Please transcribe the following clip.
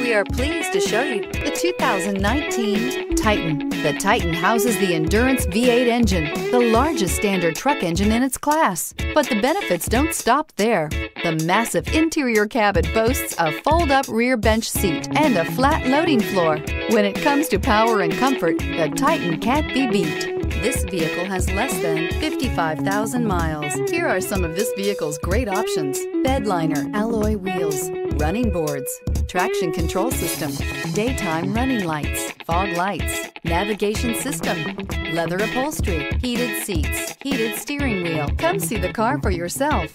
We are pleased to show you the 2019 Titan. The Titan houses the Endurance V8 engine, the largest standard truck engine in its class. But the benefits don't stop there. The massive interior cabin boasts a fold-up rear bench seat and a flat loading floor. When it comes to power and comfort, the Titan can't be beat. This vehicle has less than 55,000 miles. Here are some of this vehicle's great options. Bedliner, alloy wheels, running boards, traction control system, daytime running lights, fog lights, navigation system, leather upholstery, heated seats, heated steering wheel. Come see the car for yourself.